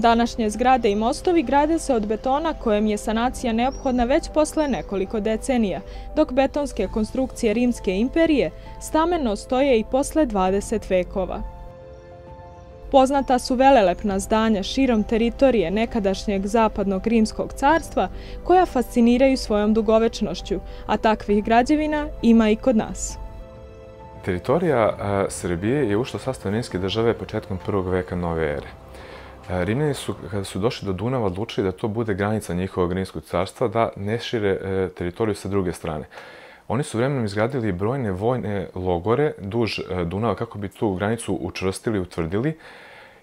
Današnje zgrade i mostovi grade se od betona kojem je sanacija neophodna već posle nekoliko decenija, dok betonske konstrukcije Rimske imperije stameno stoje i posle 20 vekova. Poznata su velelepna zdanja širom teritorije nekadašnjeg zapadnog rimskog carstva koja fasciniraju svojom dugovečnošću, a takvih građevina ima i kod nas. Teritorija Srbije je ušla sastav rimske države početkom prvog veka nove ere. Rimljani su, kada su došli do Dunava, odlučili da to bude granica njihovog rimskog carstva, da ne šire e, teritoriju sa druge strane. Oni su vremenom izgradili brojne vojne logore duž e, Dunava kako bi tu granicu učvrstili, utvrdili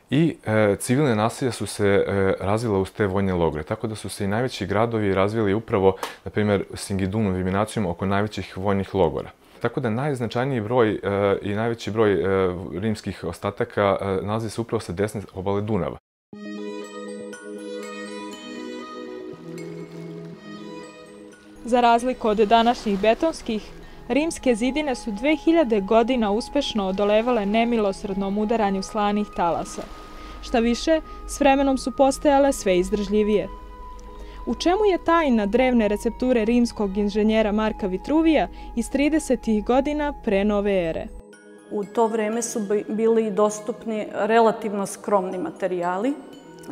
i e, civilne nasilja su se e, razvila uz te vojne logore. Tako da su se i najveći gradovi razvili upravo, na primjer, Singidunom, Viminacijom oko najvećih vojnih logora. Tako da najznačajniji broj e, i najveći broj e, rimskih ostataka nalazi se upravo sa desne obale Dunava. Za razliku od današnjih betonskih, rimske zidine su 2000 godina uspešno odolevale nemilosrednom udaranju slanih talasa. Šta više, s vremenom su postajale sve izdržljivije. U čemu je tajna drevne recepture rimskog inženjera Marka Vitruvija iz 30. godina pre nove ere? U to vreme su bili dostupni relativno skromni materijali.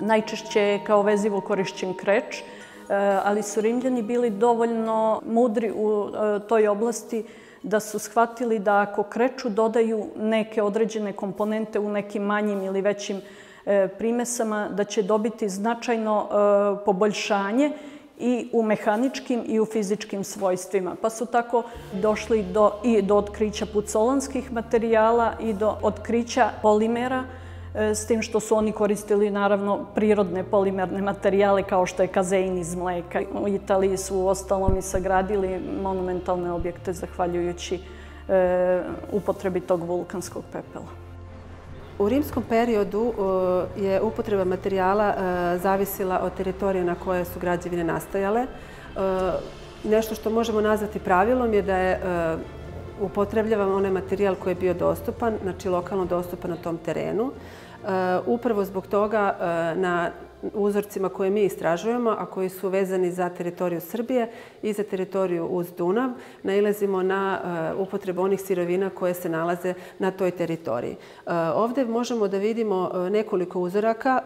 Najčešće je kao vezivo korišćen kreč, Eh, ali su Rimljani bili dovoljno mudri u eh, toj oblasti da su shvatili da ako kreču dodaju neke određene komponente u nekim manjim ili većim eh, primesama, da će dobiti značajno poboljšanje i u mehaničkim i u fizičkim svojstvima. Pa su tako došli do, i do otkrića pucolanskih materijala i do otkrića polimera, s tim što su oni koristili naravno prirodne polimerne materijale kao što je kazein iz mleka. U Italiji su u ostalom i sagradili monumentalne objekte zahvaljujući e, upotrebi tog vulkanskog pepela. U rimskom periodu e, je upotreba materijala e, zavisila od teritorije na koje su građevine nastajale. E, nešto što možemo nazvati pravilom je da je upotrebljavam onaj materijal koji je bio dostupan, znači lokalno dostupan na tom terenu. E, upravo zbog toga e, na uzorcima koje mi istražujemo, a koji su vezani za teritoriju Srbije i za teritoriju uz Dunav, nailazimo na eh, upotrebu onih sirovina koje se nalaze na toj teritoriji. Eh, Ovde možemo da vidimo eh, nekoliko uzoraka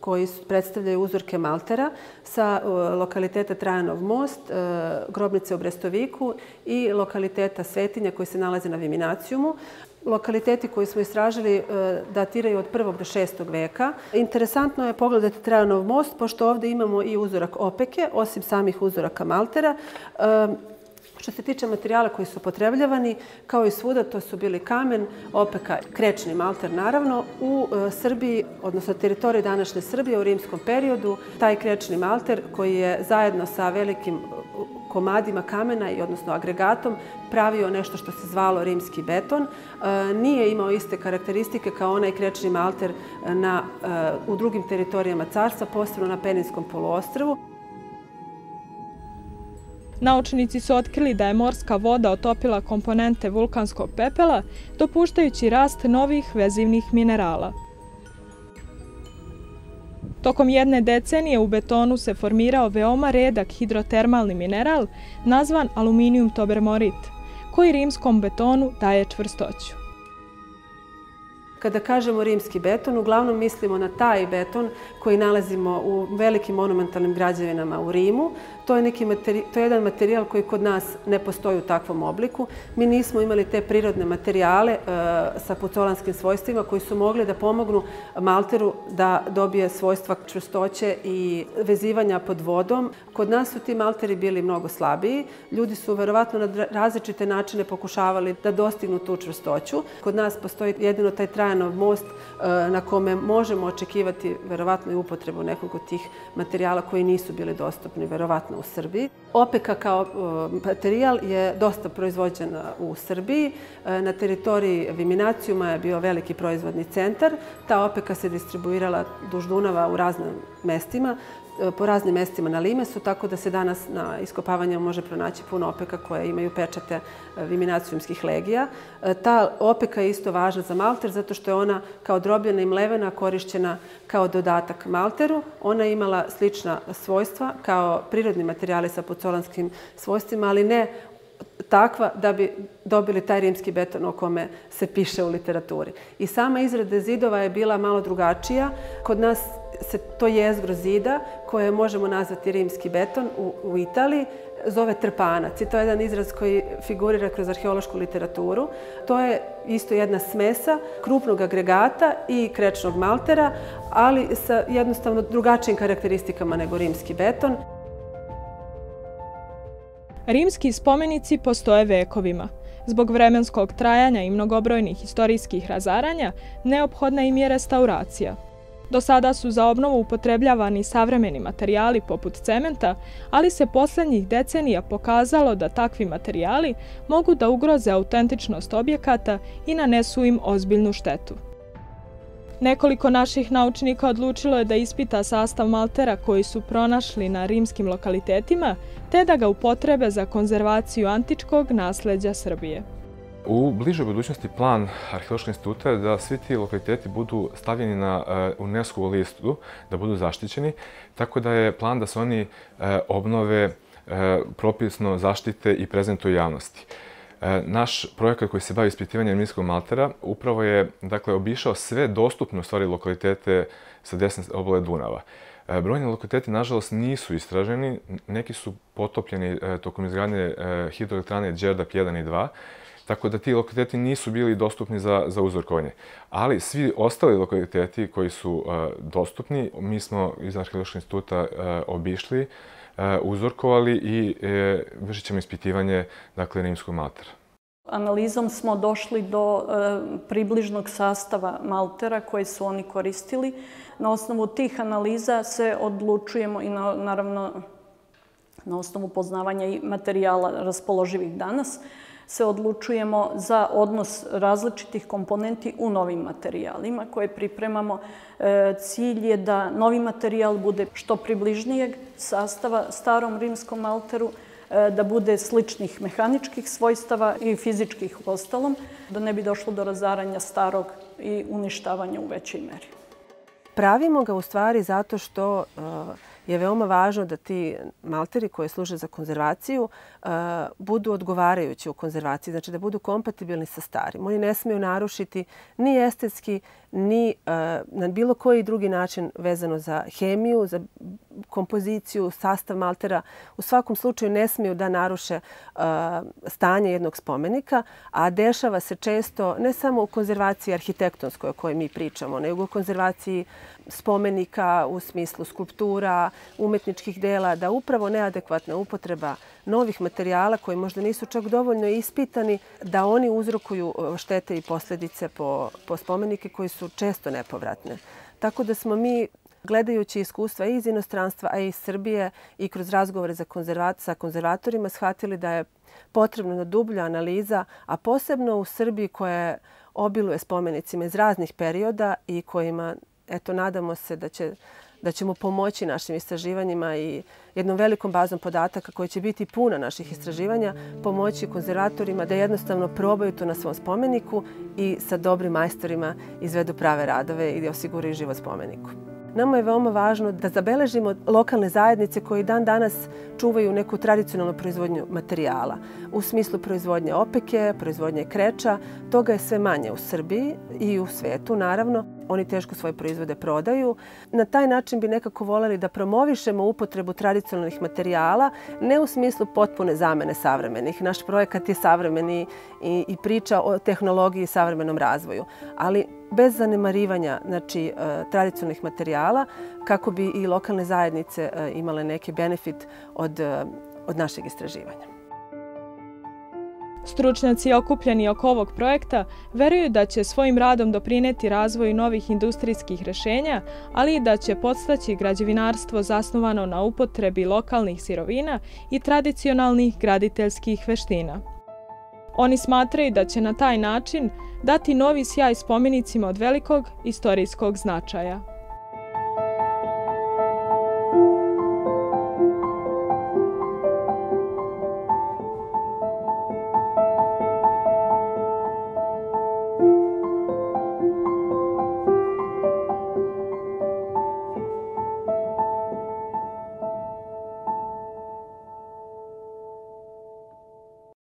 koji predstavljaju uzorke Maltera sa lokaliteta Trajanov most, grobnice u Brestoviku i lokaliteta Svetinja koji se nalaze na Viminacijumu. Lokaliteti koji smo istražili e, datiraju od 1. do 6. veka. Interesantno je pogledati Trajanov most, pošto ovdje imamo i uzorak opeke, osim samih uzoraka Maltera. E, što se tiče materijala koji su potrebljavani, kao i svuda, to su bili kamen, opeka, krečni malter naravno. U e, Srbiji, odnosno teritoriji današnje Srbije u rimskom periodu, taj krečni malter koji je zajedno sa velikim komadima kamena i odnosno agregatom pravio nešto što se zvalo rimski beton. E, nije imao iste karakteristike kao onaj krečni malter e, na, e, u drugim teritorijama carstva, posebno na Peninskom poluostrvu. Naučnici su otkrili da je morska voda otopila komponente vulkanskog pepela, dopuštajući rast novih vezivnih minerala. Tokom jedne decenije u betonu se formirao veoma redak hidrotermalni mineral nazvan aluminium tobermorit, koji rimskom betonu daje čvrstoću. Kada kažemo rimski beton, uglavnom mislimo na taj beton koji nalazimo u velikim monumentalnim građevinama u Rimu. To je, neki materi, to je jedan materijal koji kod nas ne postoji u takvom obliku. Mi nismo imali te prirodne materijale e, sa pucolanskim svojstvima koji su mogli da pomognu malteru da dobije svojstva čvrstoće i vezivanja pod vodom. Kod nas su ti malteri bili mnogo slabiji. Ljudi su verovatno na različite načine pokušavali da dostignu tu čvrstoću. Kod nas postoji jedino taj Trajanov most e, na kome možemo očekivati verovatno i upotrebu nekog od tih materijala koji nisu bili dostupni verovatno u Srbiji. Opeka kao e, materijal je dosta proizvođen e, u Srbiji. Na teritoriji Viminacijuma je bio veliki proizvodni centar. Ta opeka se distribuirala duž Dunava u raznim mestima. E, po raznim mestima na Limesu, tako da se danas na iskopavanju može pronaći puno opeka koje imaju pečate e, viminacijumskih legija. E, ta opeka je isto važna za malter zato što je ona kao drobljena i mlevena korišćena kao dodatak malteru. Ona je imala slična svojstva kao prirodni materijali sa pucolanskim svojstvima, ali ne takva da bi dobili taj rimski beton o kome se piše u literaturi. I sama izrada zidova je bila malo drugačija. Kod nas se to jezgro zida, koje možemo nazvati rimski beton u, u Italiji, zove trpanac. I to je jedan izraz koji figurira kroz arheološku literaturu. To je isto jedna smesa krupnog agregata i krečnog maltera, ali sa jednostavno drugačijim karakteristikama nego rimski beton. Rimski spomenici postoje vekovima. Zbog vremenskog trajanja i mnogobrojnih istorijskih razaranja, neophodna im je restauracija. Do sada su za obnovu upotrebljavani savremeni materijali poput cementa, ali se posljednjih decenija pokazalo da takvi materijali mogu da ugroze autentičnost objekata i nanesu im ozbiljnu štetu. Nekoliko naših naučnika odlučilo je da ispita sastav maltera koji su pronašli na rimskim lokalitetima, te da ga upotrebe za konzervaciju antičkog nasljeđa Srbije. U bližoj budućnosti plan Arheološkog instituta je da svi ti lokaliteti budu stavljeni na eh, UNESCO listu, da budu zaštićeni, tako da je plan da se oni eh, obnove eh, propisno zaštite i prezentuju javnosti. Naš projekat koji se bavi ispitivanjem minskog maltera upravo je dakle, obišao sve dostupne u stvari lokalitete sa desne obole Dunava. Brojni lokaliteti, nažalost, nisu istraženi. Neki su potopljeni tokom izgradnje hidroelektrane Đerdap 1 i 2, tako da ti lokaliteti nisu bili dostupni za, za uzorkovanje. Ali svi ostali lokaliteti koji su uh, dostupni, mi smo iz Arheološkog instituta uh, obišli, uh, uzorkovali i uh, vršit ćemo ispitivanje dakle, rimskog maltera. Analizom smo došli do uh, približnog sastava maltera koji su oni koristili. Na osnovu tih analiza se odlučujemo i na, naravno na osnovu poznavanja i materijala raspoloživih danas, uh, se odlučujemo za odnos različitih komponenti u novim materijalima koje pripremamo. E, cilj je da novi materijal bude što približnijeg sastava starom rimskom alteru, e, da bude sličnih mehaničkih svojstava i fizičkih u ostalom, da ne bi došlo do razaranja starog i uništavanja u većoj meri. Pravimo ga u stvari zato što uh, je veoma važno da ti malteri koji služe za konzervaciju uh, budu odgovarajući u konzervaciji, znači da budu kompatibilni sa starim. Oni ne smiju narušiti ni estetski, ni eh, na bilo koji drugi način vezano za hemiju, za kompoziciju, sastav maltera. U svakom slučaju ne smiju da naruše eh, stanje jednog spomenika, a dešava se često ne samo u konzervaciji arhitektonskoj o kojoj mi pričamo, nego u konzervaciji spomenika u smislu skulptura, umetničkih dela, da upravo neadekvatna upotreba novih materijala koji možda nisu čak dovoljno ispitani, da oni uzrokuju eh, štete i posljedice po, po spomenike koji su su često nepovratne. Tako da smo mi gledajući iskustva iz inostranstva, a i iz Srbije i kroz razgovore za konzervat, sa konzervatorima shvatili da je potrebna dublja analiza, a posebno u Srbiji koja obiluje spomenicima iz raznih perioda i kojima, eto, nadamo se da će da ćemo pomoći našim istraživanjima i jednom velikom bazom podataka koja će biti puna naših istraživanja, pomoći konzervatorima da jednostavno probaju to na svom spomeniku i sa dobrim majstorima izvedu prave radove i osiguraju život spomeniku. Nama je veoma važno da zabeležimo lokalne zajednice koji dan danas čuvaju neku tradicionalnu proizvodnju materijala. U smislu proizvodnje opeke, proizvodnje kreča, toga je sve manje u Srbiji i u svetu naravno. Oni teško svoje proizvode prodaju. Na taj način bi nekako voljeli da promovišemo upotrebu tradicionalnih materijala, ne u smislu potpune zamene savremenih. Naš projekat je savremeni i, i priča o tehnologiji i savremenom razvoju. Ali bez zanemarivanja znači, e, tradicionalnih materijala kako bi i lokalne zajednice e, imale neki benefit od, e, od našeg istraživanja. Stručnjaci okupljeni oko ovog projekta veruju da će svojim radom doprineti razvoju novih industrijskih rešenja, ali i da će podstaći građevinarstvo zasnovano na upotrebi lokalnih sirovina i tradicionalnih graditeljskih veština. Oni smatraju da će na taj način dati novi sjaj spomenicima od velikog istorijskog značaja.